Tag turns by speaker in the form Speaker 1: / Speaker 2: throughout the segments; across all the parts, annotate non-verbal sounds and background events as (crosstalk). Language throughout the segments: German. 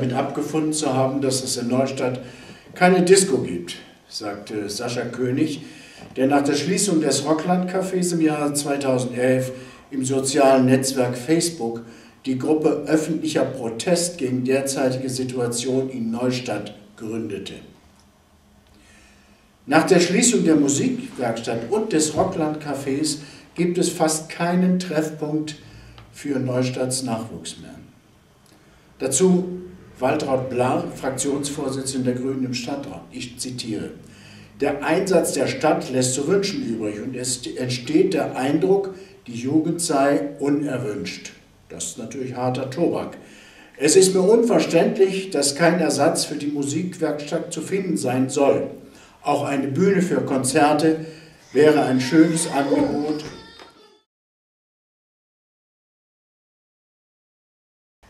Speaker 1: damit abgefunden zu haben, dass es in Neustadt keine Disco gibt, sagte Sascha König, der nach der Schließung des Rockland-Cafés im Jahre 2011 im sozialen Netzwerk Facebook die Gruppe Öffentlicher Protest gegen derzeitige Situation in Neustadt gründete. Nach der Schließung der Musikwerkstatt und des Rockland-Cafés gibt es fast keinen Treffpunkt für Neustadts Nachwuchs mehr. Dazu Waltraud Blar, Fraktionsvorsitzende der Grünen im Stadtrat. Ich zitiere. Der Einsatz der Stadt lässt zu wünschen übrig und es entsteht der Eindruck, die Jugend sei unerwünscht. Das ist natürlich harter Tobak. Es ist mir unverständlich, dass kein Ersatz für die Musikwerkstatt zu finden sein soll. Auch eine Bühne für Konzerte wäre ein schönes Angebot.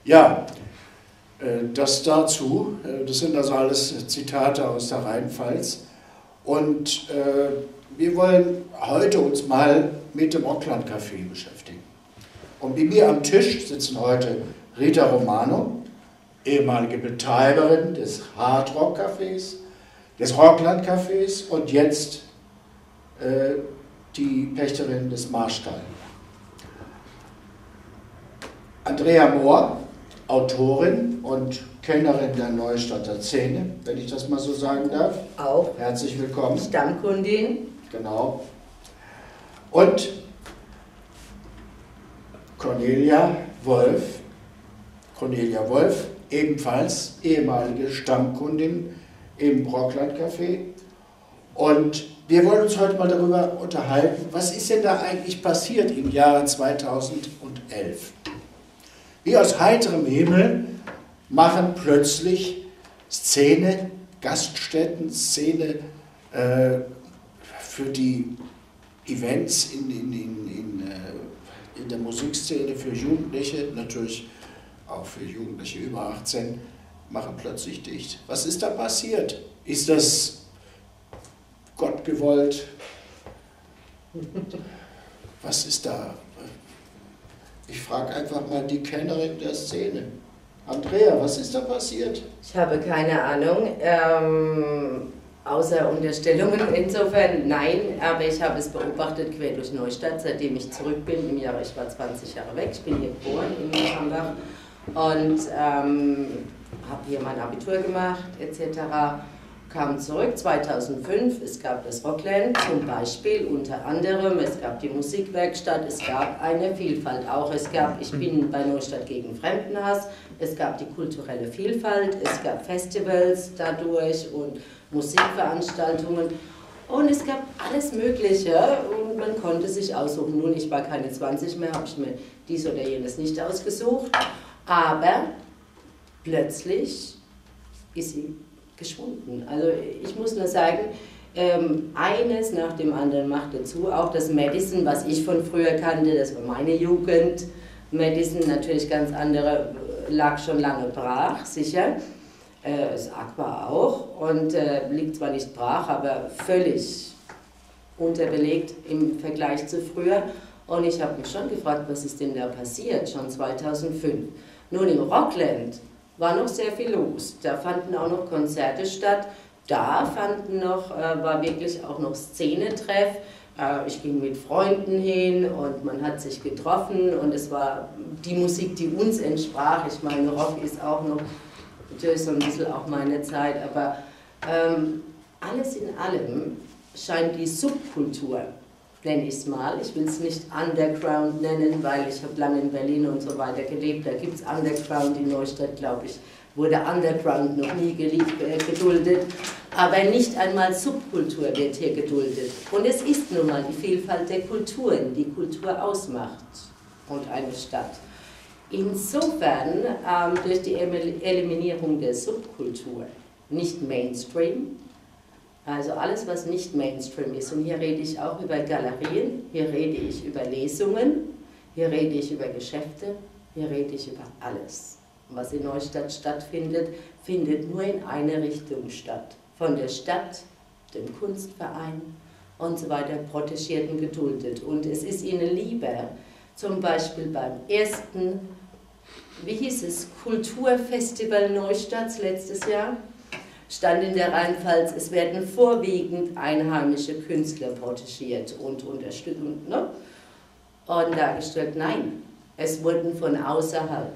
Speaker 1: Ja, das dazu, äh, das sind also alles Zitate aus der Rheinpfalz. Und äh, wir wollen heute uns mal mit dem Rockland Café beschäftigen. Und bei mir am Tisch sitzen heute Rita Romano, ehemalige Betreiberin des Hard Rock Cafés, des Rockland Cafés und jetzt äh, die Pächterin des Marstall. Andrea Mohr, Autorin und Kennerin der Neustadter Szene, wenn ich das mal so sagen darf.
Speaker 2: Auch.
Speaker 1: Herzlich willkommen.
Speaker 2: Stammkundin.
Speaker 1: Genau. Und Cornelia Wolf. Cornelia Wolf, ebenfalls ehemalige Stammkundin im Brockland Café. Und wir wollen uns heute mal darüber unterhalten, was ist denn da eigentlich passiert im Jahre 2011? Wie aus heiterem Himmel machen plötzlich Szene, Gaststätten, Szene äh, für die Events in, in, in, in, äh, in der Musikszene für Jugendliche, natürlich auch für Jugendliche über 18, machen plötzlich dicht. Was ist da passiert? Ist das Gott gewollt? (laughs) Was ist da ich frage einfach mal die Kennerin der Szene. Andrea, was ist da passiert?
Speaker 2: Ich habe keine Ahnung. Ähm, außer Unterstellungen insofern nein, aber ich habe es beobachtet quer durch Neustadt, seitdem ich zurück bin. Im Jahre, ich war 20 Jahre weg, ich bin hier geboren in Hambach und ähm, habe hier mein Abitur gemacht etc kam zurück 2005. Es gab das Rockland zum Beispiel, unter anderem. Es gab die Musikwerkstatt, es gab eine Vielfalt auch. Es gab, ich bin bei Neustadt gegen Fremdenhass, es gab die kulturelle Vielfalt, es gab Festivals dadurch und Musikveranstaltungen. Und es gab alles Mögliche und man konnte sich aussuchen. Nun, ich war keine 20 mehr, habe ich mir dies oder jenes nicht ausgesucht. Aber plötzlich ist sie geschwunden. Also ich muss nur sagen, ähm, eines nach dem anderen macht dazu, auch das Madison, was ich von früher kannte, das war meine Jugend. Madison natürlich ganz andere, lag schon lange brach, sicher. Äh, das Aqua auch und äh, liegt zwar nicht brach, aber völlig unterbelegt im Vergleich zu früher. Und ich habe mich schon gefragt, was ist denn da passiert, schon 2005. Nun im Rockland war noch sehr viel los. Da fanden auch noch Konzerte statt. Da fanden noch, äh, war wirklich auch noch Szenetreff. Äh, ich ging mit Freunden hin und man hat sich getroffen und es war die Musik, die uns entsprach. Ich meine, Rock ist auch noch natürlich so ein bisschen auch meine Zeit, aber ähm, alles in allem scheint die Subkultur nenne ich es mal. Ich will es nicht Underground nennen, weil ich habe lange in Berlin und so weiter gelebt. Da gibt es Underground in Neustadt, glaube ich, wurde Underground noch nie geliebt, äh, geduldet. Aber nicht einmal Subkultur wird hier geduldet. Und es ist nun mal die Vielfalt der Kulturen, die Kultur ausmacht und eine Stadt. Insofern, ähm, durch die Eliminierung der Subkultur, nicht Mainstream, Also alles, was nicht Mainstream ist. Und hier rede ich auch über Galerien, hier rede ich über Lesungen, hier rede ich über Geschäfte, hier rede ich über alles. Was in Neustadt stattfindet, findet nur in eine Richtung statt. Von der Stadt, dem Kunstverein und so weiter protegiert und geduldet. Und es ist ihnen lieber, zum Beispiel beim ersten, wie hieß es, Kulturfestival Neustadts letztes Jahr, stand in der Rheinpfalz, es werden vorwiegend einheimische Künstler protegiert und unterstützt ne? und dargestellt. Nein, es wurden von außerhalb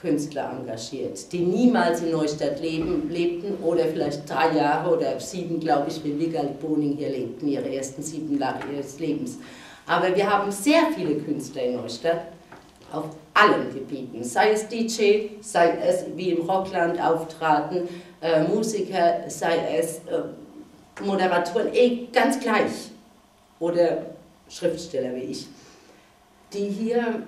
Speaker 2: Künstler engagiert, die niemals in Neustadt leben, lebten oder vielleicht drei Jahre oder sieben, glaube ich, wenn Wiegald Boning hier lebten, ihre ersten sieben Jahre ihres Lebens. Aber wir haben sehr viele Künstler in Neustadt auf allen Gebieten, sei es DJ, sei es wie im Rockland auftraten, äh, Musiker, sei es äh, Moderatoren, eh, ganz gleich. Oder Schriftsteller wie ich, die hier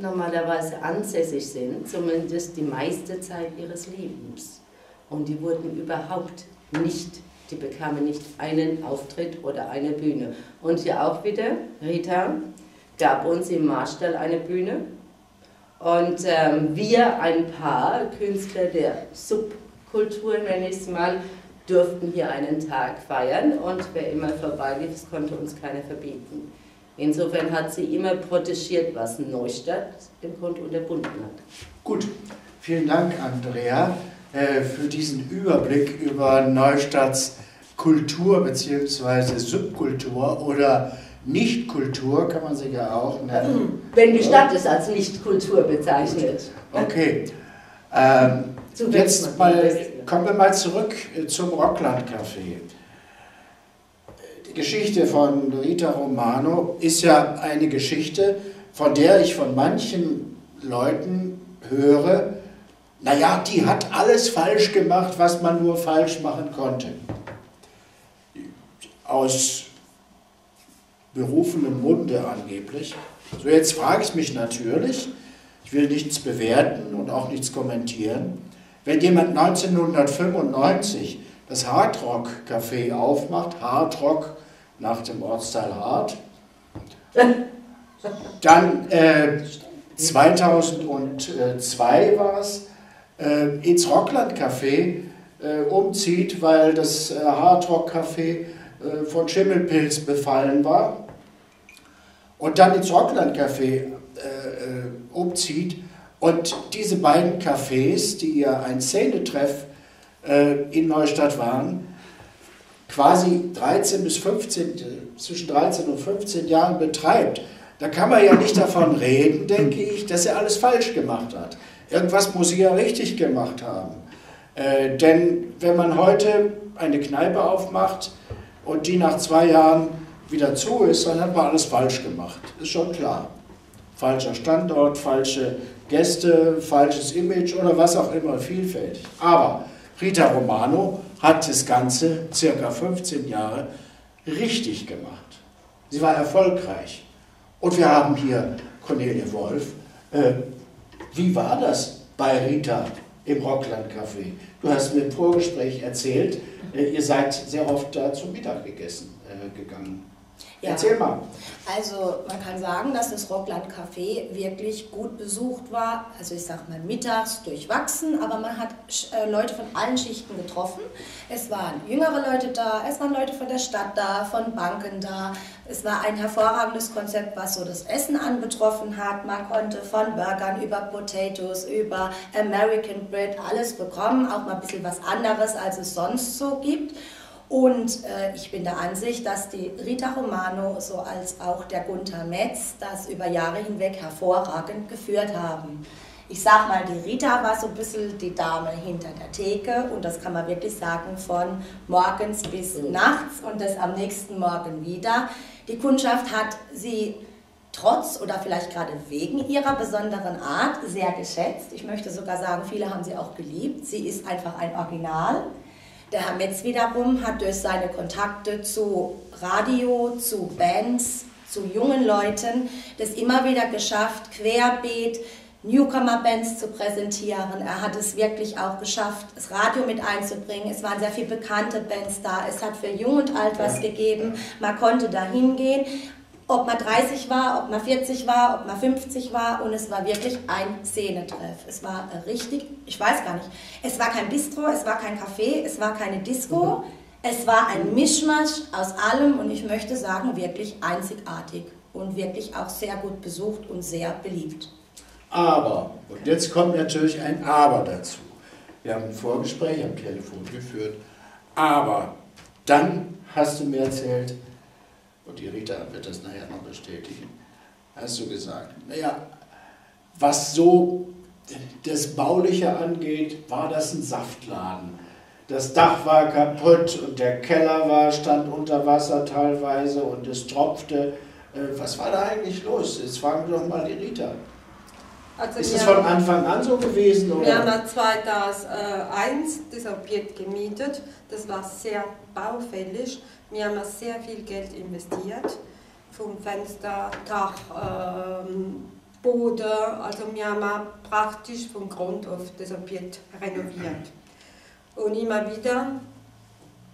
Speaker 2: normalerweise ansässig sind, zumindest die meiste Zeit ihres Lebens. Und die wurden überhaupt nicht, die bekamen nicht einen Auftritt oder eine Bühne. Und hier auch wieder, Rita gab uns im Marstall eine Bühne. Und ähm, wir, ein paar Künstler der Sub- Kultur, nenne ich es mal, durften hier einen Tag feiern und wer immer vorbeilief, das konnte uns keiner verbieten. Insofern hat sie immer protegiert, was Neustadt im Grunde unterbunden hat.
Speaker 1: Gut, vielen Dank, Andrea, äh, für diesen Überblick über Neustadts Kultur bzw. Subkultur oder Nichtkultur, kann man sie ja auch nennen.
Speaker 2: Wenn die Stadt es als Nichtkultur bezeichnet.
Speaker 1: Okay. Ähm, Jetzt mal, kommen wir mal zurück äh, zum Rockland Café. Die Geschichte von Rita Romano ist ja eine Geschichte, von der ich von manchen Leuten höre, naja, die hat alles falsch gemacht, was man nur falsch machen konnte. Aus berufenem Munde angeblich. So, jetzt frage ich mich natürlich, ich will nichts bewerten und auch nichts kommentieren, wenn jemand 1995 das Hardrock Café aufmacht, Hardrock nach dem Ortsteil Hard, dann äh, 2002 war es, äh, ins Rockland Café äh, umzieht, weil das äh, Hardrock Café äh, von Schimmelpilz befallen war und dann ins Rockland Café äh, äh, umzieht und diese beiden Cafés, die ja ein Szenetreff äh, in Neustadt waren, quasi 13 bis 15, zwischen 13 und 15 Jahren betreibt, da kann man ja nicht davon reden, denke ich, dass er alles falsch gemacht hat. Irgendwas muss er ja richtig gemacht haben. Äh, denn wenn man heute eine Kneipe aufmacht und die nach zwei Jahren wieder zu ist, dann hat man alles falsch gemacht. Ist schon klar. Falscher Standort, falsche Gäste, falsches Image oder was auch immer, vielfältig. Aber Rita Romano hat das Ganze circa 15 Jahre richtig gemacht. Sie war erfolgreich. Und wir haben hier Cornelia Wolf. Äh, wie war das bei Rita im Rockland Café? Du hast mir im Vorgespräch erzählt, äh, ihr seid sehr oft da zum Mittag gegessen, äh, gegangen. Ja. Erzähl mal.
Speaker 3: Also man kann sagen, dass das Rockland Café wirklich gut besucht war. Also ich sag mal mittags durchwachsen, aber man hat äh, Leute von allen Schichten getroffen. Es waren jüngere Leute da, es waren Leute von der Stadt da, von Banken da. Es war ein hervorragendes Konzept, was so das Essen anbetroffen hat. Man konnte von Burgern über Potatoes, über American Bread alles bekommen, auch mal ein bisschen was anderes, als es sonst so gibt. Und äh, ich bin der Ansicht, dass die Rita Romano so als auch der Gunther Metz das über Jahre hinweg hervorragend geführt haben. Ich sag mal, die Rita war so ein bisschen die Dame hinter der Theke und das kann man wirklich sagen von morgens bis nachts und das am nächsten Morgen wieder. Die Kundschaft hat sie trotz oder vielleicht gerade wegen ihrer besonderen Art sehr geschätzt. Ich möchte sogar sagen, viele haben sie auch geliebt. Sie ist einfach ein Original. Der Herr Metz wiederum hat durch seine Kontakte zu Radio, zu Bands, zu jungen Leuten das immer wieder geschafft, querbeet Newcomer-Bands zu präsentieren. Er hat es wirklich auch geschafft, das Radio mit einzubringen. Es waren sehr viele bekannte Bands da. Es hat für Jung und Alt was gegeben. Man konnte da hingehen, ob man 30 war, ob man 40 war, ob man 50 war. Und es war wirklich ein Szenetreff. Es war richtig, ich weiß gar nicht, es war kein Bistro, es war kein Café, es war keine Disco. Es war ein Mischmasch aus allem und ich möchte sagen, wirklich einzigartig und wirklich auch sehr gut besucht und sehr beliebt.
Speaker 1: Aber, und jetzt kommt natürlich ein Aber dazu. Wir haben ein Vorgespräch am Telefon geführt, aber dann hast du mir erzählt, und die Rita wird das nachher noch bestätigen, hast du gesagt, naja, was so das Bauliche angeht, war das ein Saftladen. Das Dach war kaputt und der Keller war, stand unter Wasser teilweise und es tropfte. Äh, was war da eigentlich los? Jetzt fragen wir doch mal die Rita. Also ist es von Anfang an so gewesen?
Speaker 4: Oder? Wir haben 2001 das Objekt gemietet. Das war sehr baufällig. Wir haben sehr viel Geld investiert. Vom Fenster, Dach, ähm, Boden. Also wir haben praktisch von Grund auf das Objekt renoviert. Und immer wieder,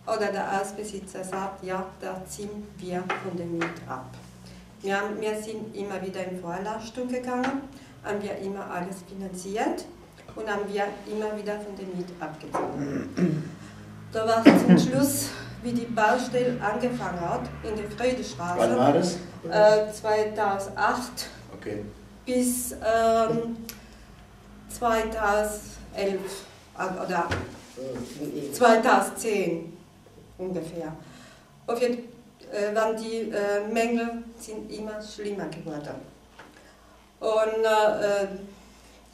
Speaker 4: oder der Hausbesitzer sagt, ja, da ziehen wir von der Miet ab. Wir, haben, wir sind immer wieder in Vorleistung gegangen haben wir immer alles finanziert und haben wir immer wieder von der Miete abgezogen. Da war zum Schluss, wie die Baustelle angefangen hat, in der Friedestraße.
Speaker 1: Wann war das?
Speaker 4: Äh, 2008
Speaker 1: okay.
Speaker 4: bis ähm, 2011 oder 2010 ungefähr. Auf jeden äh, waren die äh, Mängel sind immer schlimmer geworden. Und äh,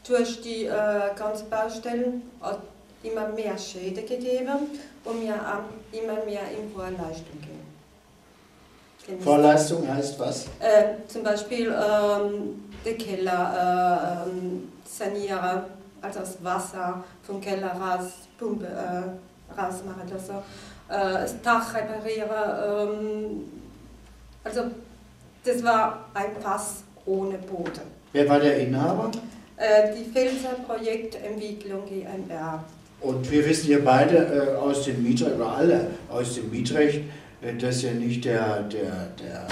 Speaker 4: durch die äh, ganze Baustellen immer mehr Schäden gegeben und haben immer mehr in Vorleistung gehen.
Speaker 1: Vorleistung heißt was?
Speaker 4: Äh, zum Beispiel ähm, den Keller äh, ähm, sanieren, also das Wasser vom Keller raus, Pumpe äh, rausmachen, also, äh, das Dach reparieren. Ähm, also das war ein Fass ohne Boden.
Speaker 1: Wer war der Inhaber?
Speaker 4: Äh, die Pfälzer Projektentwicklung GmbH.
Speaker 1: Und wir wissen ja beide äh, aus dem Mietrecht, oder alle aus dem Mietrecht, äh, dass ja nicht der, der, der,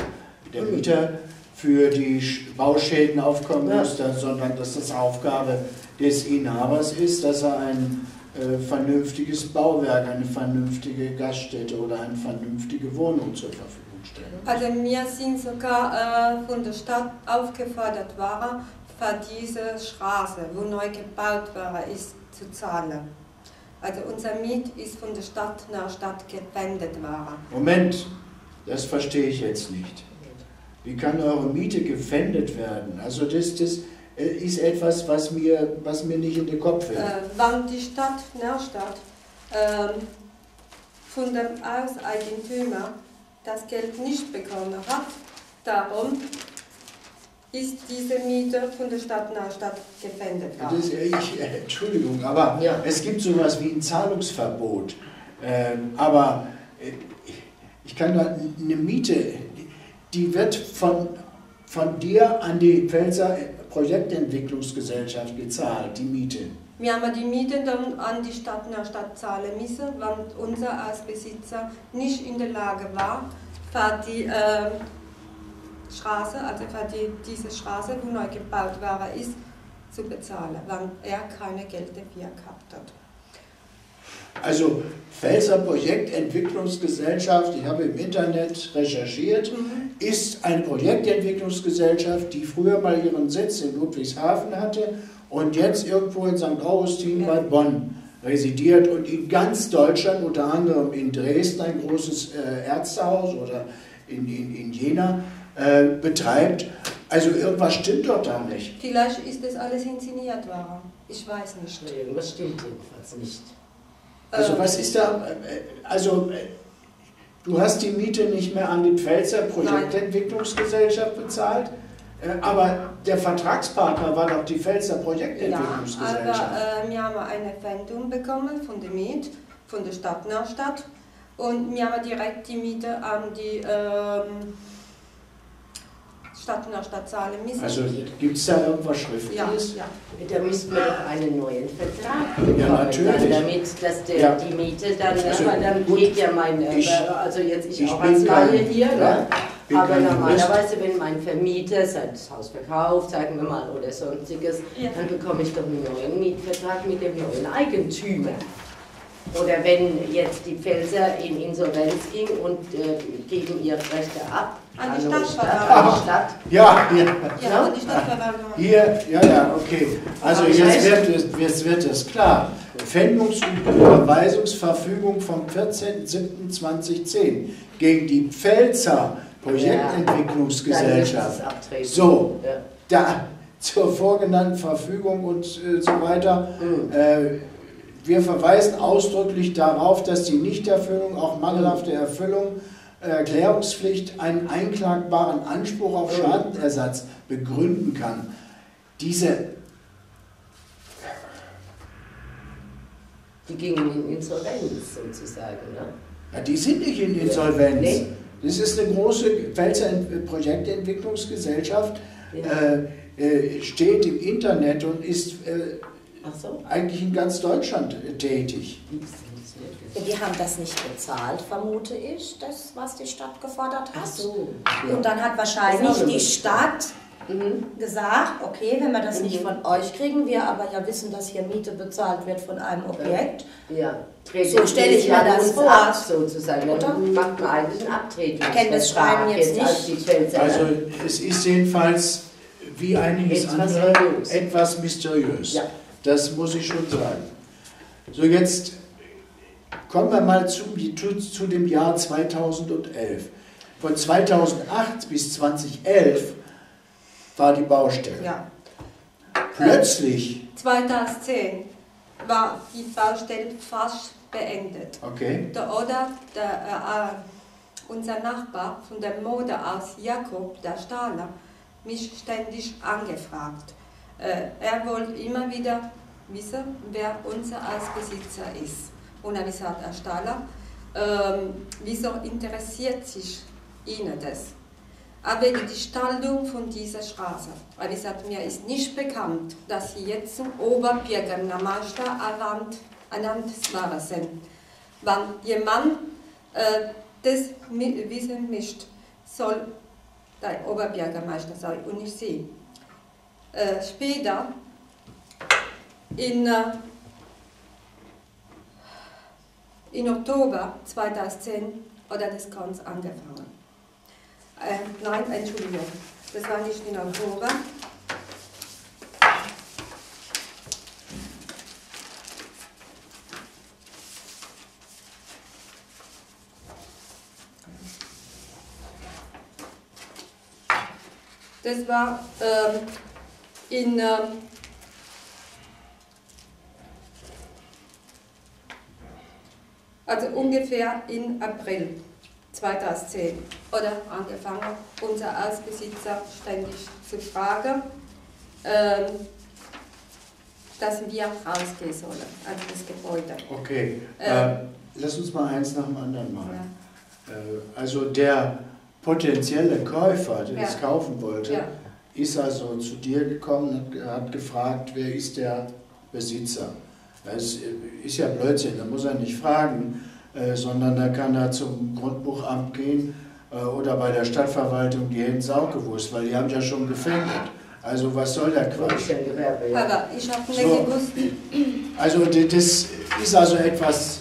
Speaker 1: der Mieter für die Bauschäden aufkommen ja. muss, sondern dass das Aufgabe des Inhabers ist, dass er ein äh, vernünftiges Bauwerk, eine vernünftige Gaststätte oder eine vernünftige Wohnung zur Verfügung stellt.
Speaker 4: Also wir sind sogar äh, von der Stadt aufgefordert worden, für diese Straße, wo neu gebaut war, ist zu zahlen. Also unser Miet ist von der Stadt nach Stadt gewendet worden.
Speaker 1: Moment, das verstehe ich jetzt nicht. Wie kann eure Miete gefändet werden? Also das, das äh, ist etwas, was mir, was mir nicht in den Kopf fällt. Äh,
Speaker 4: wann die Stadt Neustadt äh, von dem Hauseigentümer das Geld nicht bekommen hat. Darum ist diese Miete von der Stadt Neustadt gefändet worden.
Speaker 1: Das, ich, äh, Entschuldigung, aber ja. es gibt so etwas wie ein Zahlungsverbot. Ähm, aber äh, ich kann da eine Miete, die wird von, von dir an die Pfälzer Projektentwicklungsgesellschaft gezahlt, die Miete.
Speaker 4: Wir haben die Miete dann an die Stadt Neustadt zahlen müssen, weil unser als Besitzer nicht in der Lage war, für die äh, Straße, also für die, diese Straße, die neu gebaut war, ist, zu bezahlen, weil er keine Geld dafür gehabt hat.
Speaker 1: Also Pfälzer Projektentwicklungsgesellschaft, ich habe im Internet recherchiert, mhm. ist eine Projektentwicklungsgesellschaft, die früher mal ihren Sitz in Ludwigshafen hatte und jetzt irgendwo in St. Augustin ja. bei Bonn residiert und in ganz Deutschland, unter anderem in Dresden ein großes äh, Ärztehaus oder in, in, in Jena, äh, betreibt. Also irgendwas stimmt doch da nicht.
Speaker 4: Vielleicht ist das alles inszeniert worden. Ich weiß nicht.
Speaker 2: Nee, irgendwas stimmt jedenfalls nicht.
Speaker 1: Also ähm. was ist da, äh, also äh, du hast die Miete nicht mehr an die Pfälzer Projektentwicklungsgesellschaft bezahlt? Äh, aber der Vertragspartner war doch die Pfälzer Projektentwicklungsgesellschaft.
Speaker 4: Ja, aber äh, wir haben eine Pfändung bekommen von der Miet, von der Stadt Neustadt. Und wir haben direkt die Miete an die ähm, Stadt Neustadt zahlen müssen.
Speaker 1: Also gibt es da irgendwas
Speaker 4: ja,
Speaker 1: Schriftliches?
Speaker 4: ja.
Speaker 2: Da müssten wir doch einen neuen Vertrag bekommen,
Speaker 1: Ja, natürlich.
Speaker 2: Dann, damit dass der,
Speaker 1: Ja.
Speaker 2: die Miete dann,
Speaker 1: Also,
Speaker 2: aber dann
Speaker 1: gut.
Speaker 2: geht ja mein, äh,
Speaker 1: Ich-
Speaker 2: also jetzt ich,
Speaker 1: ich
Speaker 2: auch als Laie hier,
Speaker 1: ja,
Speaker 2: ne? aber normalerweise, wenn mein Vermieter sein Haus verkauft, sagen wir mal, oder sonstiges,
Speaker 4: Ja.
Speaker 2: dann bekomme ich doch einen neuen Mietvertrag mit dem neuen Eigentümer. Oder wenn jetzt die Pfälzer in Insolvenz ging und äh, geben ihre Rechte ab
Speaker 4: An die
Speaker 2: Stadt,
Speaker 4: Stadtverwaltung.
Speaker 2: an Stadt.
Speaker 1: Ja, ja.
Speaker 4: Ja,
Speaker 2: Ja?
Speaker 4: und die Stadtverwaltung.
Speaker 1: Hier, ja, ja, okay. Also jetzt wird, jetzt wird es klar. Pfändungs- und Überweisungsverfügung vom 14.07.2010 gegen die Pfälzer Projektentwicklungsgesellschaft.
Speaker 2: Abtreten.
Speaker 1: So,
Speaker 2: Ja.
Speaker 1: da zur vorgenannten Verfügung und äh, so weiter.
Speaker 2: Mhm.
Speaker 1: Äh, wir verweisen ausdrücklich darauf, dass die Nichterfüllung, auch mangelhafte Erfüllung, Erklärungspflicht einen einklagbaren Anspruch auf. Schadenersatz begründen kann. Diese,
Speaker 2: Die gingen in Insolvenz sozusagen. Ne?
Speaker 1: ja, die sind nicht in Insolvenz.
Speaker 2: Nee.
Speaker 1: Das ist eine große Pfälzer Ent- Projektentwicklungsgesellschaft,
Speaker 2: Ja.
Speaker 1: äh, äh, steht im Internet und ist äh,
Speaker 2: Ach so.
Speaker 1: eigentlich in ganz Deutschland äh, tätig.
Speaker 3: Ja, die haben das nicht bezahlt, vermute ich, das, was die Stadt gefordert hat.
Speaker 2: Ach so.
Speaker 3: Und dann hat wahrscheinlich die Stadt
Speaker 2: Mhm.
Speaker 3: gesagt, okay, wenn wir das nicht
Speaker 2: Mhm.
Speaker 3: von euch kriegen, wir aber ja wissen, dass hier Miete bezahlt wird von einem Objekt.
Speaker 2: Ja. Treten
Speaker 3: So stelle ich mir das vor.
Speaker 2: Ab, sozusagen.
Speaker 3: Oder?
Speaker 2: Dann macht man eigentlich einen Abtreten.
Speaker 3: Ich kenne das Schreiben jetzt
Speaker 2: Als
Speaker 3: nicht.
Speaker 1: Also es ist jedenfalls wie einiges
Speaker 2: Etwas
Speaker 1: andere
Speaker 2: kurios.
Speaker 1: etwas mysteriös.
Speaker 2: Ja.
Speaker 1: Das muss ich schon sagen. So, jetzt kommen wir mal zum, zu, dem Jahr 2011. Von 2008 bis 2011 war die Baustelle.
Speaker 4: Ja.
Speaker 1: Plötzlich,
Speaker 4: 2010 war die Baustelle fast beendet.
Speaker 1: okay,
Speaker 4: Der Oder, der, äh, äh, unser Nachbar von der Mode aus, Jakob, der Stahler, mich ständig angefragt. Äh, er wollte immer wieder wissen, wer unser Hausbesitzer ist. Er Herr Stahler, ähm, wieso interessiert sich Ihnen das? Aber die Gestaltung von dieser Straße. Er gesagt, mir ist nicht bekannt, dass Sie jetzt zum Oberbürgermeister ernannt, ernannt sind. Wenn jemand äh, das wissen möchte, soll der Oberbürgermeister sein und nicht Sie. Äh, später, in, äh, in Oktober 2010 hat er das Ganze angefangen. Äh, nein, Entschuldigung, das war nicht in Oktober. Das war ähm, in ähm, also ungefähr in April 2010 oder angefangen, unser Hausbesitzer ständig zu fragen, ähm, dass wir rausgehen sollen, also das Gebäude.
Speaker 1: okay.
Speaker 4: Äh.
Speaker 1: Äh, lass uns mal eins nach dem anderen machen.
Speaker 4: Ja.
Speaker 1: Äh, also der potenzielle Käufer, der
Speaker 4: Ja.
Speaker 1: es kaufen wollte,
Speaker 4: Ja.
Speaker 1: ist also zu dir gekommen und hat gefragt, wer ist der Besitzer. Das ist ja Blödsinn, da muss er nicht fragen, äh, sondern da kann er zum Grundbuchamt gehen äh, oder bei der Stadtverwaltung, die hätten es auch gewusst, weil die haben ja schon gefändet. Also was soll der Quatsch?
Speaker 4: Aber ich habe nicht
Speaker 1: So.
Speaker 4: gewusst,
Speaker 1: Also das ist also etwas,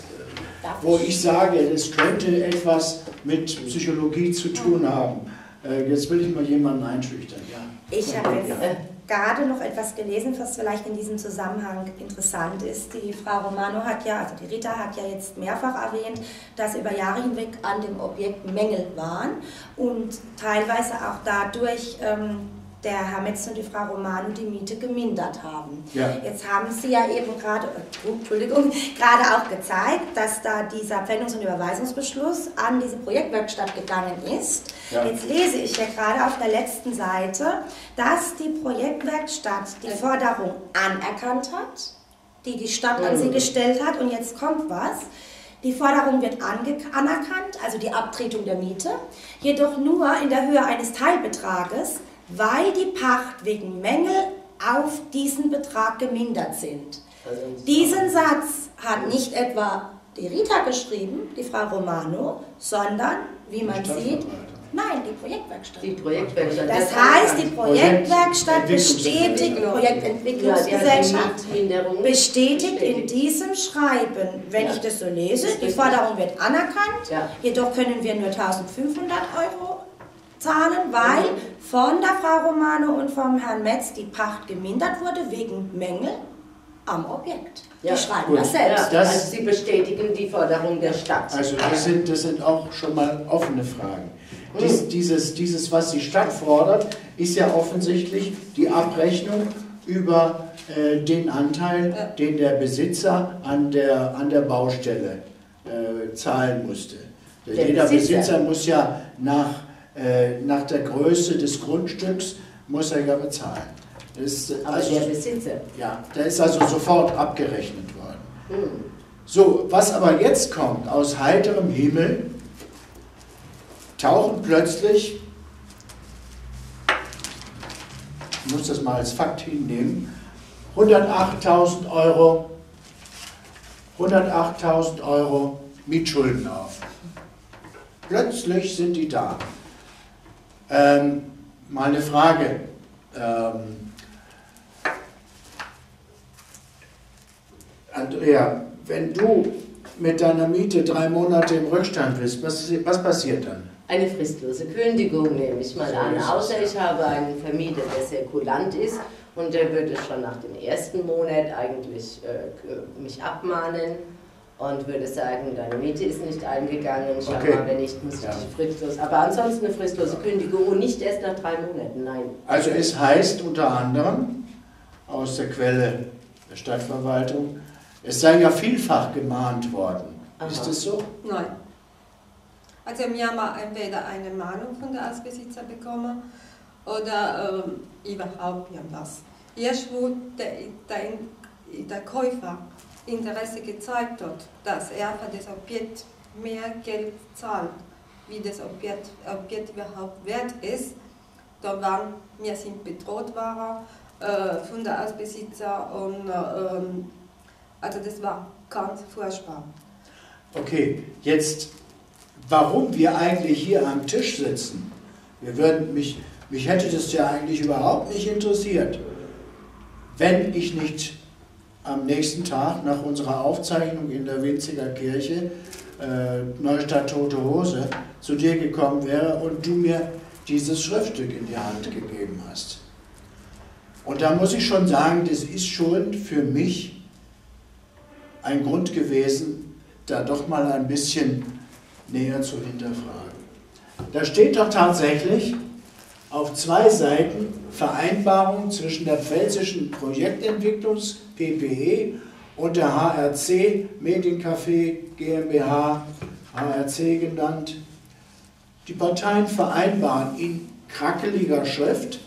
Speaker 1: wo ich sage, das könnte etwas mit Psychologie zu tun haben. Äh, Jetzt will ich mal jemanden einschüchtern. Ja.
Speaker 3: Ich habe jetzt
Speaker 2: Ja.
Speaker 3: Gerade noch etwas gelesen, was vielleicht in diesem Zusammenhang interessant ist. Die Frau Romano hat ja, also die Rita hat ja jetzt mehrfach erwähnt, dass über Jahre hinweg an dem Objekt Mängel waren und teilweise auch dadurch ähm, der Herr Metz und die Frau Romano die Miete gemindert haben.
Speaker 1: Ja.
Speaker 3: Jetzt haben Sie ja eben gerade, äh, Entschuldigung, (laughs) gerade auch gezeigt, dass da dieser Pfändungs- und Überweisungsbeschluss an diese Projektwerkstatt gegangen ist.
Speaker 1: Ja.
Speaker 3: Jetzt lese ich ja gerade auf der letzten Seite, dass die Projektwerkstatt die Forderung anerkannt hat, die die Stadt an sie gestellt hat. Und jetzt kommt was. Die Forderung wird anerkannt, also die Abtretung der Miete, jedoch nur in der Höhe eines Teilbetrages, weil die Pacht wegen Mängel auf diesen Betrag gemindert sind.
Speaker 2: Also,
Speaker 3: Diesen Satz hat nicht etwa die Rita geschrieben, die Frau Romano, sondern, wie man sieht, nein, die Projektwerkstatt.
Speaker 2: Die Projektwerkstatt.
Speaker 3: Das heißt, die Projektwerkstatt bestätigt,
Speaker 2: die
Speaker 3: Projektentwicklungsgesellschaft bestätigt in diesem Schreiben, wenn
Speaker 2: Ja.
Speaker 3: ich das so lese, die. Forderung wird anerkannt,
Speaker 2: Ja.
Speaker 3: jedoch können wir nur 1500 Euro zahlen, weil von der Frau Romano und vom Herrn Metz die Pacht gemindert wurde wegen Mängel am Objekt.
Speaker 2: Ja.
Speaker 3: Die schreiben
Speaker 1: Gut.
Speaker 3: das selbst.
Speaker 2: Ja,
Speaker 1: Das-
Speaker 2: also sie bestätigen die Forderung der Stadt.
Speaker 1: Also das sind, das sind auch schon mal offene Fragen.
Speaker 2: Hm.
Speaker 1: Dies, dieses, dieses, was die Stadt fordert, ist ja offensichtlich die Abrechnung über äh, den Anteil,
Speaker 4: Ja.
Speaker 1: den der Besitzer an der, an der Baustelle äh, zahlen musste.
Speaker 2: Der
Speaker 1: Jeder
Speaker 2: Besitzer.
Speaker 1: Besitzer muss ja nach, nach der Größe des Grundstücks muss er ja bezahlen. Das ist, äh,
Speaker 2: Aber
Speaker 1: also,
Speaker 2: der Besitzer.
Speaker 1: ja, der ist also sofort abgerechnet worden.
Speaker 2: Hm.
Speaker 1: So, was aber jetzt kommt, aus heiterem Himmel tauchen plötzlich, ich muss das mal als Fakt hinnehmen, 108.000 Euro, 108.000 Euro Mietschulden auf. Plötzlich sind die da. Ähm, mal eine Frage. Ähm, Andrea, wenn du mit deiner Miete drei Monate im Rückstand bist, was, was passiert dann?
Speaker 2: Eine fristlose Kündigung nehme ich mal
Speaker 1: So
Speaker 2: an, außer ich habe einen Vermieter, der sehr kulant ist und der würde schon nach dem ersten Monat eigentlich äh, mich abmahnen und würde sagen, deine Miete ist nicht eingegangen, schau
Speaker 1: Okay.
Speaker 2: mal, wenn nicht, muss ich
Speaker 1: Ja.
Speaker 2: dich fristlos. Aber ansonsten eine fristlose Kündigung und nicht erst nach drei Monaten, nein.
Speaker 1: Also es heißt unter anderem aus der Quelle der Stadtverwaltung, es sei ja vielfach gemahnt worden.
Speaker 2: Aha.
Speaker 1: Ist das so?
Speaker 4: Nein. Also wir haben entweder eine Mahnung von der Hausbesitzer bekommen oder ähm, überhaupt irgendwas. Erst wo der, der, der Käufer Interesse gezeigt hat, dass er für das Objekt mehr Geld zahlt, wie das Objekt, Objekt überhaupt wert ist, da waren wir sind bedroht waren, äh, von der Hausbesitzer und äh, ähm, also das war ganz furchtbar.
Speaker 1: Okay, jetzt, warum wir eigentlich hier am Tisch sitzen, wir würden, mich, mich hätte das ja eigentlich überhaupt nicht interessiert, wenn ich nicht am nächsten Tag nach unserer Aufzeichnung in der Winziger Kirche äh, Neustadt Tote Hose zu dir gekommen wäre und du mir dieses Schriftstück in die Hand gegeben hast. Und da muss ich schon sagen, das ist schon für mich ein Grund gewesen, da doch mal ein bisschen näher zu hinterfragen. Da steht doch tatsächlich auf zwei Seiten Vereinbarung zwischen der Pfälzischen Projektentwicklungs PPE und der HRC Mediencafé GmbH, HRC genannt. Die Parteien vereinbaren in krackeliger Schrift,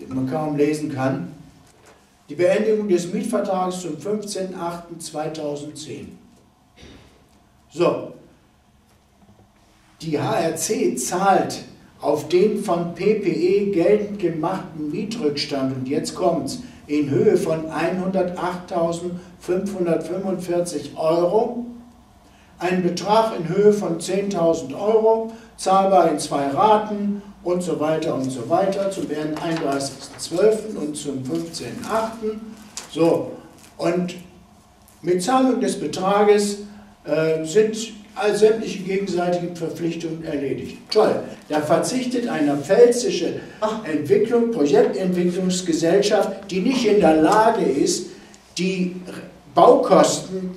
Speaker 1: die man kaum lesen kann, die Beendigung des Mietvertrags zum 15.08.2010. So, die HRC zahlt auf den von PPE geltend gemachten Mietrückstand, und jetzt kommt's, in Höhe von 108.545 Euro, einen Betrag in Höhe von 10.000 Euro, zahlbar in zwei Raten und so weiter und so weiter, zum 31.12. und zum 15.08. So, und mit Zahlung des Betrages äh, sind all sämtliche gegenseitigen Verpflichtungen erledigt. Toll. Da verzichtet eine pfälzische Entwicklung, Projektentwicklungsgesellschaft, die nicht in der Lage ist, die Baukosten,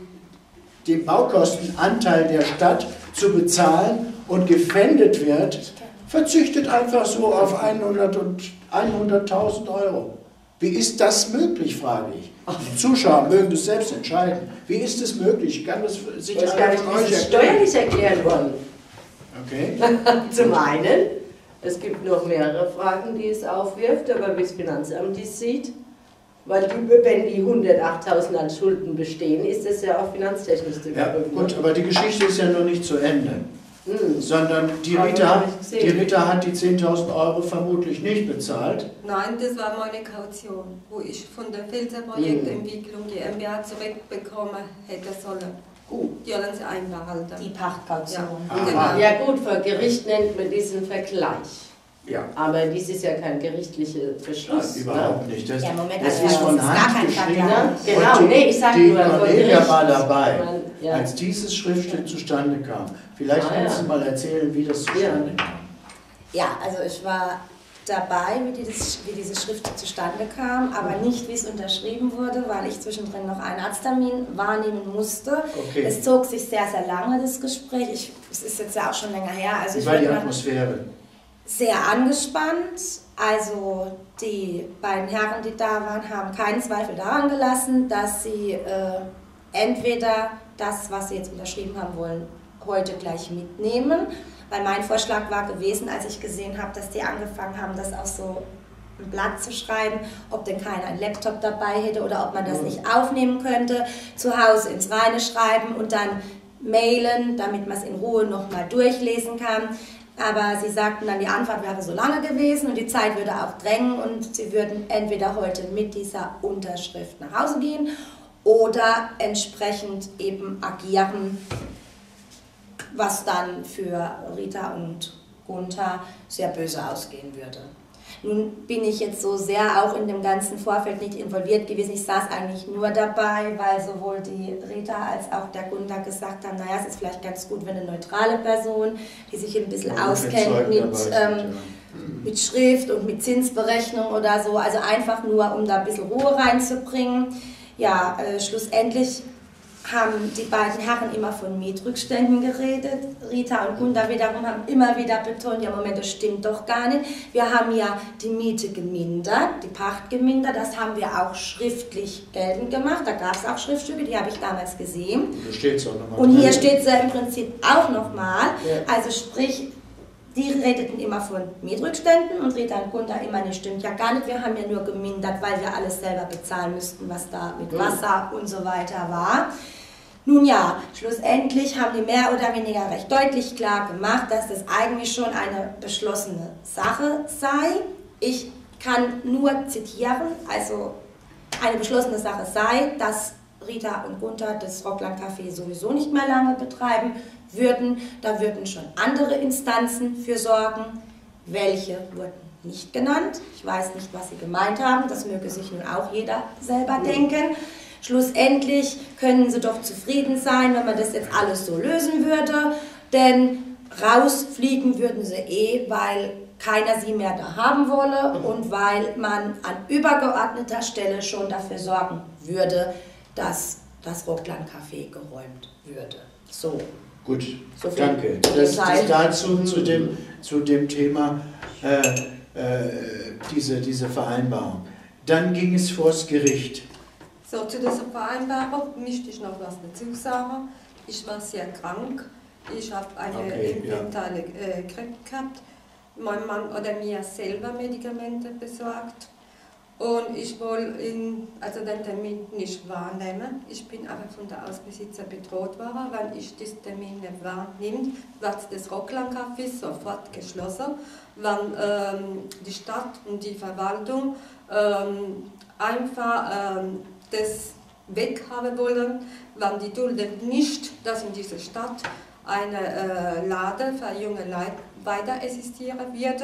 Speaker 1: den Baukostenanteil der Stadt zu bezahlen und gefändet wird, verzichtet einfach so auf 100 und 100.000 Euro. Wie ist das möglich, frage ich. Die Zuschauer mögen das selbst entscheiden. Wie ist es möglich? Kann das sich
Speaker 2: Ich gar
Speaker 1: einer von euch erklären?
Speaker 2: steuerlich erklären wollen.
Speaker 1: Okay. (laughs)
Speaker 2: Zum einen, es gibt noch mehrere Fragen, die es aufwirft, aber wie das Finanzamt dies sieht, weil die, wenn die 108.000 an Schulden bestehen, ist das ja auch finanztechnisch zu
Speaker 1: Ja,
Speaker 2: überprüfen.
Speaker 1: gut, aber die Geschichte ist ja noch nicht zu Ende. Sondern die Rita, die Rita hat die 10.000 Euro vermutlich nicht bezahlt.
Speaker 4: Nein, das war meine Kaution, wo ich von der Filzer Projektentwicklung GmbH zurückbekommen hätte sollen. Gut. Die haben sie einbehalten.
Speaker 3: Die Pachtkaution.
Speaker 2: Ja. Genau. ja gut, vor Gericht nennt man diesen Vergleich. Ja. Aber dies ist ja kein gerichtlicher Beschluss.
Speaker 1: Nein, überhaupt ne? nicht. Das,
Speaker 3: ja, Moment,
Speaker 1: das ist von Hand geschrieben.
Speaker 2: Genau, nee, ich sage nur,
Speaker 1: Cornelia war dabei, ja. als dieses Schriftstück zustande kam. Vielleicht ah, kannst ja. du mal erzählen, wie das zustande kam.
Speaker 3: Ja, also ich war dabei, wie dieses, wie diese Schrift zustande kam, aber nicht, wie es unterschrieben wurde, weil ich zwischendrin noch einen Arzttermin wahrnehmen musste. Okay. Es zog sich sehr, sehr lange, das Gespräch. Ich, es ist jetzt ja auch schon länger her. Also
Speaker 1: wie war die Atmosphäre?
Speaker 3: Sehr angespannt. Also die beiden Herren, die da waren, haben keinen Zweifel daran gelassen, dass sie äh, entweder das, was sie jetzt unterschrieben haben wollen, heute gleich mitnehmen weil mein Vorschlag war gewesen, als ich gesehen habe, dass die angefangen haben, das auf so ein Blatt zu schreiben, ob denn keiner einen Laptop dabei hätte oder ob man das nicht aufnehmen könnte, zu Hause ins Reine schreiben und dann mailen, damit man es in Ruhe nochmal durchlesen kann. Aber sie sagten dann, die Antwort wäre so lange gewesen und die Zeit würde auch drängen und sie würden entweder heute mit dieser Unterschrift nach Hause gehen oder entsprechend eben agieren was dann für Rita und Gunther sehr böse ausgehen würde. Nun bin ich jetzt so sehr auch in dem ganzen Vorfeld nicht involviert gewesen. Ich saß eigentlich nur dabei, weil sowohl die Rita als auch der Gunther gesagt haben, naja, es ist vielleicht ganz gut, wenn eine neutrale Person, die sich ein bisschen ja, auskennt mit, ähm, mit Schrift und mit Zinsberechnung oder so, also einfach nur, um da ein bisschen Ruhe reinzubringen. Ja, äh, schlussendlich haben die beiden Herren immer von Mietrückständen geredet. Rita und Gunda wiederum haben immer wieder betont, ja Moment, das stimmt doch gar nicht. Wir haben ja die Miete gemindert, die Pacht gemindert, das haben wir auch schriftlich geltend gemacht. Da gab es auch Schriftstücke, die habe ich damals gesehen.
Speaker 1: Hier steht es auch nochmal.
Speaker 3: Und hier steht es ja im Prinzip auch nochmal. Ja. Also sprich, die redeten immer von Mietrückständen und Rita und Gunda immer, nicht stimmt ja gar nicht, wir haben ja nur gemindert, weil wir alles selber bezahlen müssten, was da mit Wasser und so weiter war. Nun ja, schlussendlich haben die mehr oder weniger recht deutlich klar gemacht, dass das eigentlich schon eine beschlossene Sache sei. Ich kann nur zitieren, also eine beschlossene Sache sei, dass Rita und Gunther das Rockland Café sowieso nicht mehr lange betreiben würden. Da würden schon andere Instanzen für sorgen. Welche wurden nicht genannt. Ich weiß nicht, was sie gemeint haben. Das möge sich nun auch jeder selber denken. Schlussendlich können sie doch zufrieden sein, wenn man das jetzt alles so lösen würde, denn rausfliegen würden sie eh, weil keiner sie mehr da haben wolle und weil man an übergeordneter Stelle schon dafür sorgen würde, dass das Rockland Café geräumt würde. So.
Speaker 1: Gut, so danke. Das, das dazu zu dem, zu dem Thema äh, äh, diese, diese Vereinbarung. Dann ging es vors Gericht.
Speaker 4: So, zu dieser Vereinbarung möchte ich noch was dazu sagen. Ich war sehr krank. Ich habe eine okay, infantile ja. äh, Grippe gehabt. Mein Mann oder mir selber Medikamente besorgt. Und ich wollte also den Termin nicht wahrnehmen. Ich bin aber von der Ausbesitzer bedroht worden. Wenn ich diesen Termin nicht wahrnehme, wird das Rockland Café sofort geschlossen. Wenn ähm, die Stadt und die Verwaltung ähm, einfach ähm, das weghaben wollen, wenn die dulden nicht, dass in dieser Stadt eine äh, Laden für junge Leute weiter existieren wird.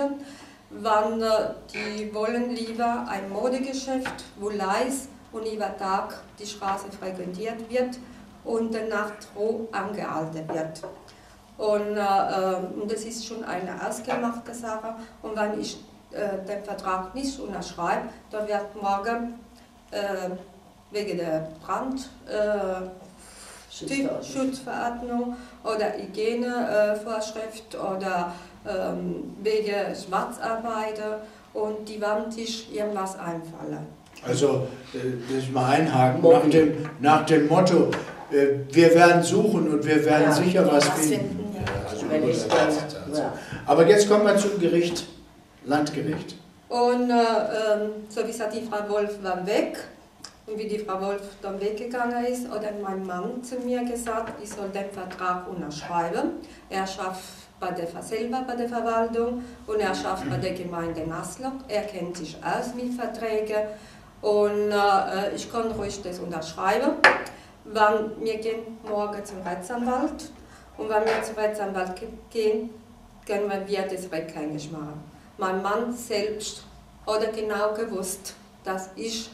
Speaker 4: Wenn, äh, die wollen lieber ein Modegeschäft, wo leis und über Tag die Straße frequentiert wird und danach roh angehalten wird. Und, äh, äh, und das ist schon eine ausgemachte Sache. Und wenn ich äh, den Vertrag nicht unterschreibe, dann wird morgen äh, wegen der Brandschutzverordnung äh, oder Hygienevorschrift oder ähm, wegen Schwarzarbeiter und die werden sich irgendwas einfallen.
Speaker 1: Also, äh, das mal einhaken, nach dem, nach dem Motto, äh, wir werden suchen und wir werden ja, sicher was finden. finden ja. Also, also. Aber jetzt kommen wir zum Gericht, Landgericht.
Speaker 4: Und äh, ähm, so wie gesagt, die Frau Wolf war weg Und wie die Frau Wolf dann weggegangen ist, hat dann mein Mann zu mir gesagt, ich soll den Vertrag unterschreiben. Er schafft bei der, selber bei der Verwaltung und er schafft bei der Gemeinde Naslock. Er kennt sich aus mit Verträgen und äh, ich kann ruhig das unterschreiben. Wenn wir gehen morgen zum Rechtsanwalt und wenn wir zum Rechtsanwalt gehen, können wir das rückgängig machen. Mein Mann selbst hat genau gewusst, dass ich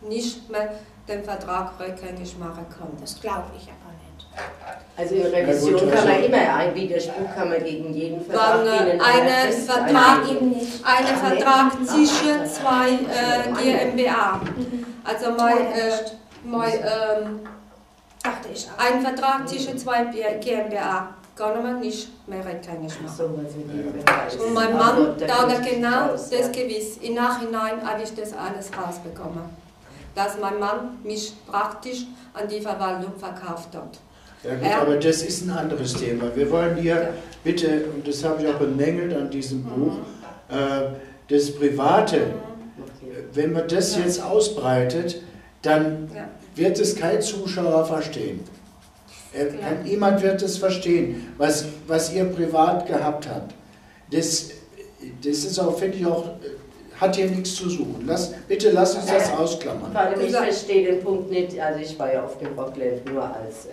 Speaker 4: nicht mehr den Vertrag rückgängig machen kann.
Speaker 3: Das glaube ich aber.
Speaker 2: Also in Revision
Speaker 1: gut,
Speaker 2: kann man
Speaker 1: also-
Speaker 2: immer ein Widerspruch kann man gegen jeden Vertrag
Speaker 4: äh, einen
Speaker 2: Fest-
Speaker 4: Vertrag, einen
Speaker 2: Nee.
Speaker 4: Vertrag zwischen zwei äh, GmbH, also mein, äh, mein, ähm,
Speaker 3: Dachte ich auch.
Speaker 4: ein Vertrag zwischen zwei GmbH kann man nicht mehr rückgängig machen. Und mein
Speaker 2: Also,
Speaker 4: Mann,
Speaker 2: da
Speaker 4: da hat
Speaker 2: kennt
Speaker 4: er
Speaker 2: sich
Speaker 4: genau das gewiss. Im Nachhinein habe ich das alles rausbekommen. Dass mein Mann mich praktisch an die Verwaltung verkauft hat.
Speaker 1: Ja gut,
Speaker 4: Ja.
Speaker 1: aber das ist ein anderes Thema. Wir wollen hier bitte, und das habe ich auch bemängelt an diesem Buch, äh, das Private, wenn man das
Speaker 4: Ja.
Speaker 1: jetzt ausbreitet, dann
Speaker 4: Ja.
Speaker 1: wird es kein Zuschauer verstehen. Er, kann, niemand wird es verstehen, was, was ihr privat gehabt habt. Das, das ist auch, finde ich auch, äh, hat hier nichts zu suchen. Lass, bitte lass uns das ausklammern.
Speaker 2: Vor allem, ich verstehe den Punkt nicht. Also, ich war ja auf dem Rockland nur als, äh,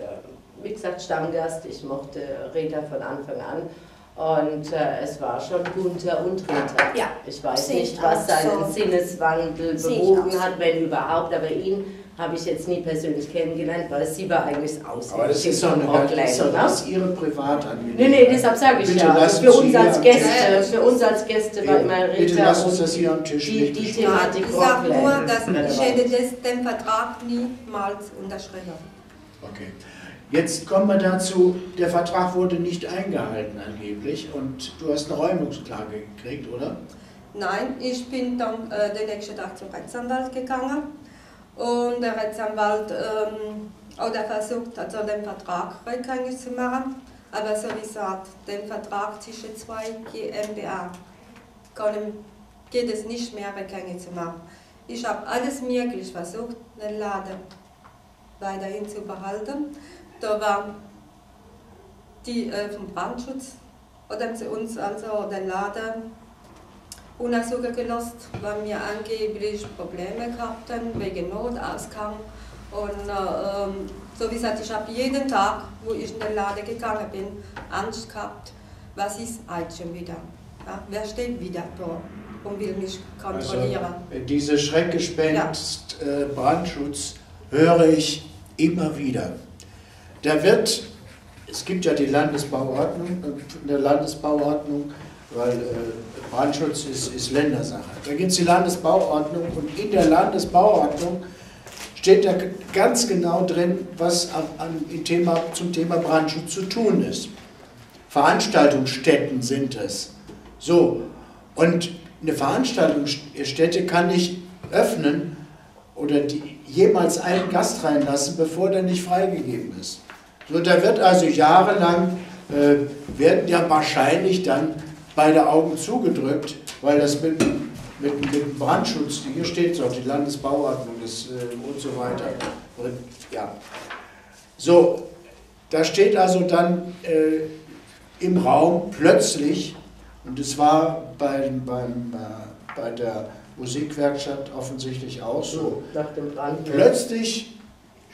Speaker 2: wie gesagt, Stammgast. Ich mochte Rita von Anfang an. Und äh, es war schon Gunther und Rita.
Speaker 3: Ja,
Speaker 2: Ich weiß nicht, was seinen
Speaker 3: so.
Speaker 2: Sinneswandel bewogen
Speaker 3: so.
Speaker 2: hat, wenn überhaupt. Aber ihn habe ich jetzt nie persönlich kennengelernt, weil sie war eigentlich das
Speaker 1: Aber das ist doch
Speaker 2: vom
Speaker 1: eine, das ist, doch,
Speaker 2: Rockland.
Speaker 1: das ist Ihre Privatangelegenheit.
Speaker 2: Nee, nee, deshalb sage ich
Speaker 1: Bitte
Speaker 2: ja. Für uns als Gäste, für uns als Gäste war immer Rita
Speaker 1: Bitte lass uns das hier am Tisch
Speaker 2: die,
Speaker 1: nicht
Speaker 2: die. Thematik
Speaker 4: Ich sage nur, dass ich hätte das, den Vertrag niemals unterschrieben.
Speaker 1: Okay. Jetzt kommen wir dazu, der Vertrag wurde nicht eingehalten angeblich und du hast eine Räumungsklage gekriegt, oder?
Speaker 4: Nein, ich bin dann äh, den nächsten Tag zum Rechtsanwalt gegangen und der Rechtsanwalt ähm, hat er versucht, also den Vertrag rückgängig zu machen. Aber so wie gesagt, den Vertrag zwischen zwei GmbH ihm- geht es nicht mehr rückgängig zu machen. Ich habe alles möglich versucht, den Laden weiterhin zu behalten. Da waren die äh, vom Brandschutz oder zu uns also den Laden untersuchen gelassen, weil wir angeblich Probleme gehabt haben wegen Notausgang. Und äh, ähm, so wie gesagt, ich habe jeden Tag, wo ich in den Laden gegangen bin, Angst gehabt, was ist eigentlich schon wieder? Ja, wer steht wieder da und will mich kontrollieren?
Speaker 1: Also, diese Schreckgespenst äh, Brandschutz höre ich immer wieder. Da wird, es gibt ja die Landesbauordnung, äh, in der Landesbauordnung, weil äh, Brandschutz ist, ist Ländersache. Da gibt es die Landesbauordnung und in der Landesbauordnung steht da ganz genau drin, was an, an, Thema, zum Thema Brandschutz zu tun ist. Veranstaltungsstätten sind es. So, und eine Veranstaltungsstätte kann nicht öffnen oder die, jemals einen Gast reinlassen, bevor der nicht freigegeben ist. So, da wird also jahrelang, äh, werden ja wahrscheinlich dann beide Augen zugedrückt, weil das mit, mit, mit dem Brandschutz, hier steht es auch, die Landesbauordnung das, äh, und so weiter. Und, ja. So, da steht also dann äh, im Raum plötzlich, und es war beim, beim, äh, bei der Musikwerkstatt offensichtlich auch so,
Speaker 2: Nach dem Brand.
Speaker 1: plötzlich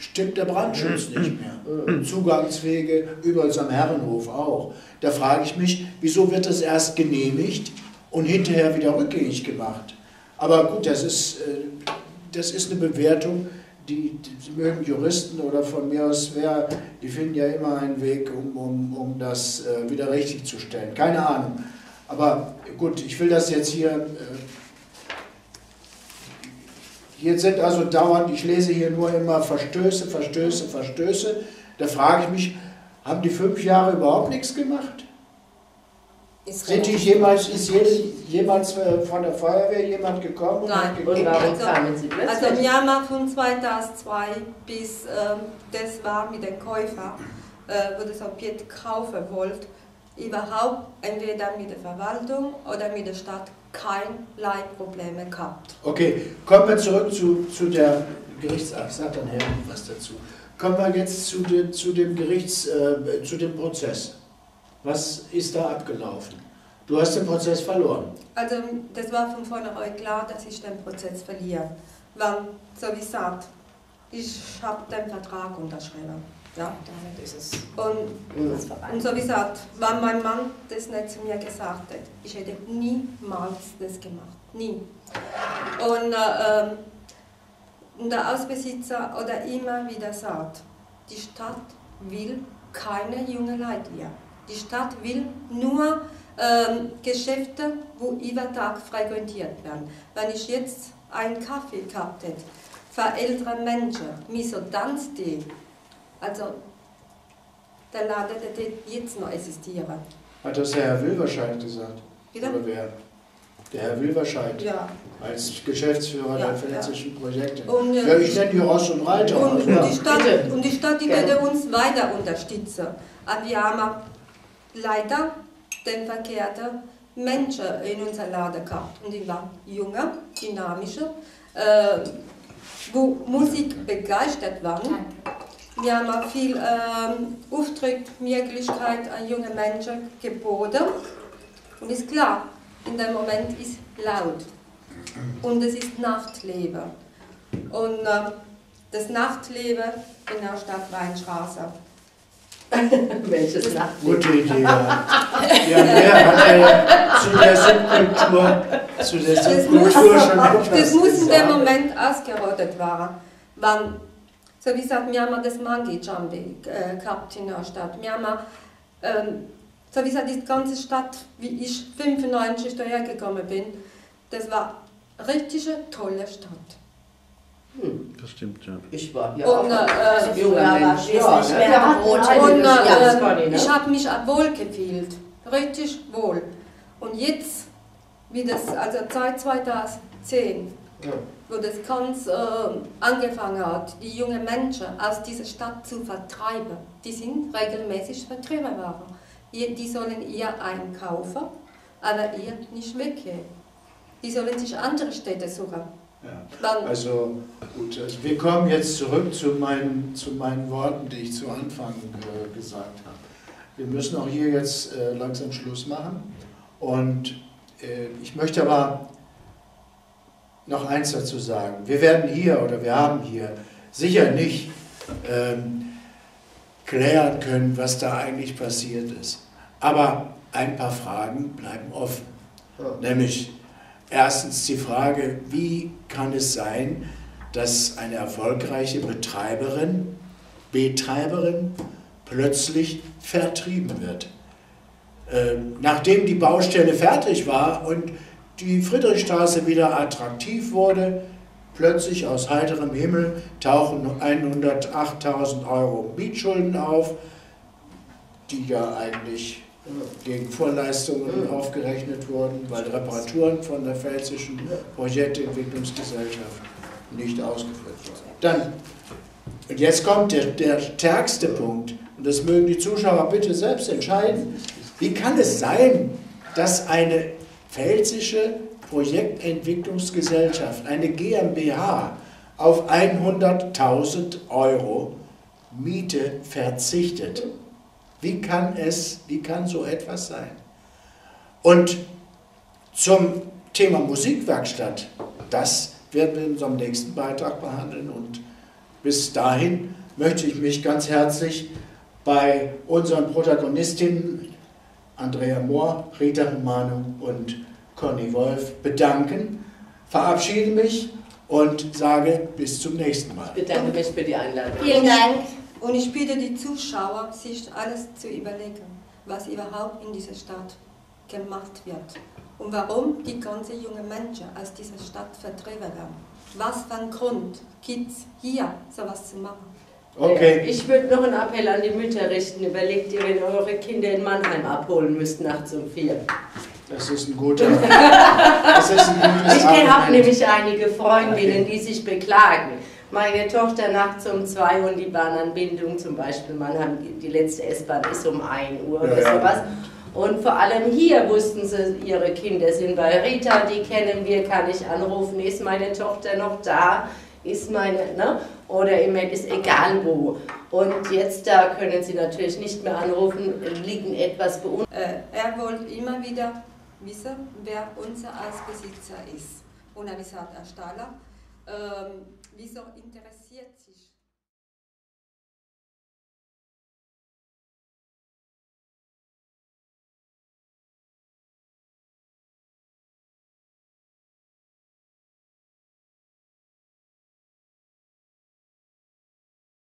Speaker 1: stimmt der Brandschutz nicht mehr. Zugangswege überall am Herrenhof auch. Da frage ich mich, wieso wird das erst genehmigt und hinterher wieder rückgängig gemacht? Aber gut, das ist, äh, das ist eine Bewertung, die, die mögen Juristen oder von mir aus wer, die finden ja immer einen Weg, um, um, um das äh, wieder richtig zu stellen. Keine Ahnung. Aber gut, ich will das jetzt hier. Hier sind also dauernd, ich lese hier nur immer Verstöße, Verstöße, Verstöße. Da frage ich mich, haben die fünf Jahre überhaupt nichts gemacht?
Speaker 3: Ist
Speaker 1: Sind die jemals, ist jemals äh, von der Feuerwehr jemand gekommen? und
Speaker 4: Nein.
Speaker 2: Und
Speaker 1: geguckt?
Speaker 2: warum
Speaker 4: Also-
Speaker 2: kamen sie plötzlich?
Speaker 4: Also im Jahr von 2002 bis ähm, das war mit den Käufer, äh, wo das Objekt kaufen wollte, überhaupt entweder mit der Verwaltung oder mit der Stadt keinerlei Probleme gehabt.
Speaker 1: Okay, kommen wir zurück zu, zu der Gerichtsakt, sagt dann Herr was dazu. Kommen wir jetzt zu, de, zu dem Gerichts, äh, zu dem Prozess. Was ist da abgelaufen? Du hast den Prozess verloren.
Speaker 4: Also das war von vornherein klar, dass ich den Prozess verliere. Weil, so wie gesagt, ich habe den Vertrag unterschrieben. Ja.
Speaker 3: Damit ist es
Speaker 4: Und, und so wie gesagt, wenn mein Mann das nicht zu mir gesagt hätte, ich hätte niemals das gemacht. Nie. Und, äh, ähm, der Hausbesitzer oder immer wieder sagt, die Stadt will keine junge Leute hier. Die Stadt will nur ähm, Geschäfte, wo über Tag frequentiert werden. Wenn ich jetzt einen Kaffee gehabt hätte, für ältere Menschen, mir so tanzt die, also der Laden der jetzt noch existieren.
Speaker 1: Hat das der Herr Wilverscheid gesagt?
Speaker 4: Bitte?
Speaker 1: Oder wer? Der Herr Wilverscheid
Speaker 4: Ja.
Speaker 1: als Geschäftsführer
Speaker 4: Ja,
Speaker 1: der pfälzischen Projekte.
Speaker 4: Und,
Speaker 1: ja, ich nenne die Ross und Reiter.
Speaker 4: Und, und,
Speaker 1: ja.
Speaker 4: die Stadt,
Speaker 2: Bitte.
Speaker 4: und die Stadt, die würde uns weiter unterstützen. Aber wir haben leider den verkehrten Menschen in unser Laden gehabt. Und die waren junge, dynamische, äh, wo Musik begeistert waren. Wir haben auch viel ähm, Auftrittmöglichkeit an junge Menschen geboten. Und ist klar, in dem Moment ist laut. Und es ist Nachtleben. Und äh, das Nachtleben in der Stadt Weinstraße. (laughs)
Speaker 2: Welches Nacht?
Speaker 1: Gute Idee, ja. Ja, mehr hat er ja zu der Subkultur, zu der
Speaker 4: Das muss,
Speaker 1: Subkultur schon etwas
Speaker 4: das muss in dem. Moment ausgerottet werden. Wenn, so wie gesagt, wir haben das Mangi Jambi äh, gehabt in der Stadt. Wir haben, ähm, so wie gesagt, die ganze Stadt, wie ich 95 daher gekommen bin, das war eine richtige tolle Stadt.
Speaker 5: Das stimmt, ja.
Speaker 2: Ich war ja
Speaker 4: Und,
Speaker 2: auch
Speaker 4: äh,
Speaker 2: ein junger
Speaker 3: ja,
Speaker 2: Mensch.
Speaker 3: wesentlich
Speaker 2: ne? hatten
Speaker 3: Brot.
Speaker 2: eine
Speaker 4: Und äh,
Speaker 2: Conny, ne?
Speaker 4: ich habe mich wohl gefühlt, richtig wohl. Und jetzt, wie das, also seit 2010,
Speaker 1: Ja.
Speaker 4: Wo das ganz äh, angefangen hat, die jungen Menschen aus dieser Stadt zu vertreiben, die sind regelmäßig vertrieben worden. Ihr- Die sollen ihr einkaufen, aber ihr nicht weggehen. Die sollen sich andere Städte suchen.
Speaker 1: Ja. Also gut, also wir kommen jetzt zurück zu meinen, zu meinen Worten, die ich zu Anfang äh, gesagt habe. Wir müssen auch hier jetzt äh, langsam Schluss machen. Und äh, ich möchte aber noch eins dazu sagen. Wir werden hier oder wir haben hier sicher nicht ähm, klären können, was da eigentlich passiert ist. Aber ein paar Fragen bleiben offen. Nämlich erstens die Frage, wie kann es sein, dass eine erfolgreiche Betreiberin, Betreiberin plötzlich vertrieben wird? Ähm, nachdem die Baustelle fertig war und die Friedrichstraße wieder attraktiv wurde, plötzlich aus heiterem Himmel tauchen 108.000 Euro Mietschulden auf, die ja eigentlich gegen Vorleistungen aufgerechnet wurden, weil Reparaturen von der Pfälzischen Projektentwicklungsgesellschaft nicht ausgeführt wurden. Dann, und jetzt kommt der, der stärkste Punkt, und das mögen die Zuschauer bitte selbst entscheiden. Wie kann es sein, dass eine pfälzische Projektentwicklungsgesellschaft, eine GmbH, auf 100.000 Euro Miete verzichtet? Wie kann es, wie kann so etwas sein? Und zum Thema Musikwerkstatt, das werden wir in unserem nächsten Beitrag behandeln. Und bis dahin möchte ich mich ganz herzlich bei unseren Protagonistinnen Andrea Mohr, Rita Romano und Conny Wolf bedanken, verabschiede mich und sage bis zum nächsten Mal.
Speaker 2: Ich bedanke mich für die Einladung.
Speaker 3: Vielen Dank.
Speaker 4: und ich bitte die Zuschauer, sich alles zu überlegen, was überhaupt in dieser Stadt gemacht wird und warum die ganzen jungen Menschen aus dieser Stadt vertrieben werden. Was für einen Grund gibt es hier, sowas zu machen?
Speaker 1: Okay.
Speaker 2: Ich würde noch einen Appell an die Mütter richten. Überlegt ihr, wenn ihr eure Kinder in Mannheim abholen müsst nachts um vier.
Speaker 1: Das ist ein guter. (laughs) Das ist ein gutes
Speaker 2: Ich habe nämlich einige Freundinnen, die sich beklagen. Meine Tochter nachts um zwei und die Bahnanbindung zum Beispiel Mannheim, die letzte S-Bahn ist um 1 Uhr oder
Speaker 1: Ja, ja.
Speaker 2: sowas. Und vor allem hier wussten sie, ihre Kinder sind bei Rita, die kennen wir, kann ich anrufen, ist meine Tochter noch da, ist meine, ne? Oder Moment ist egal wo. Und jetzt da können sie natürlich nicht mehr anrufen, liegen etwas uns.
Speaker 4: Äh, er wollte immer wieder wissen, wer unser als Besitzer ist. Und er gesagt, Herr Staller, ähm, wieso interessiert